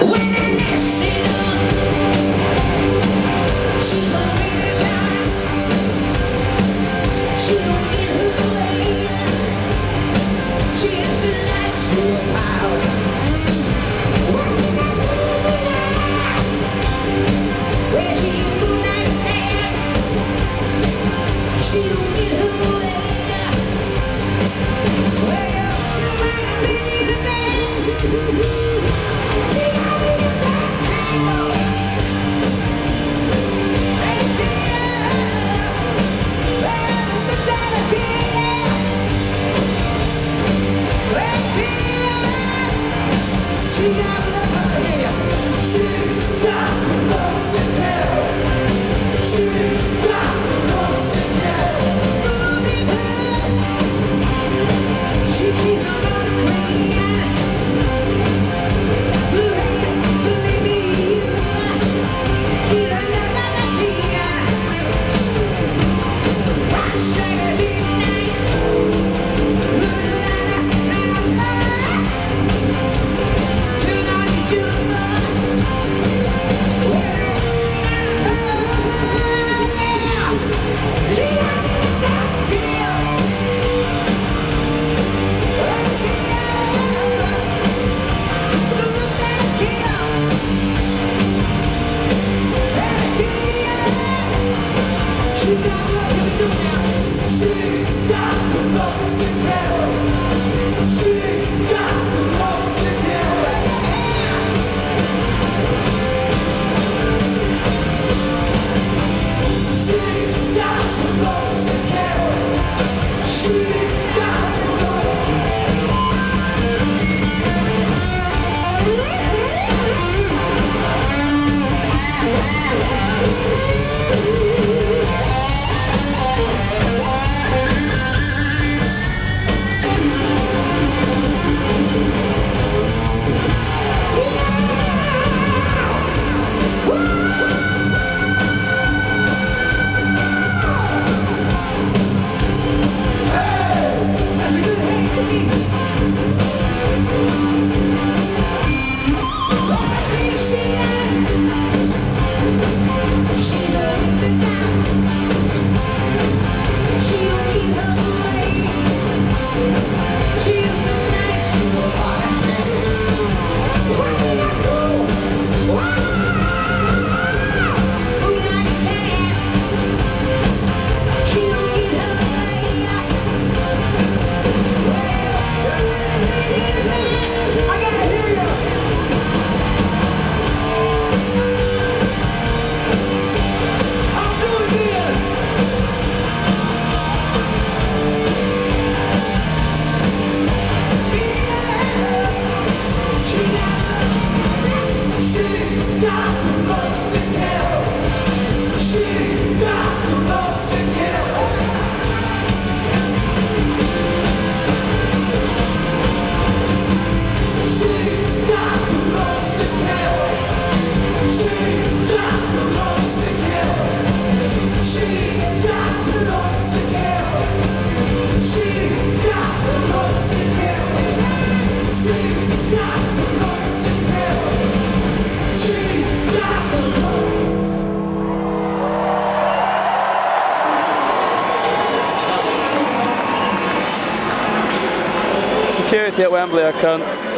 When I see her, she loved me. Security at Wembley are cunts.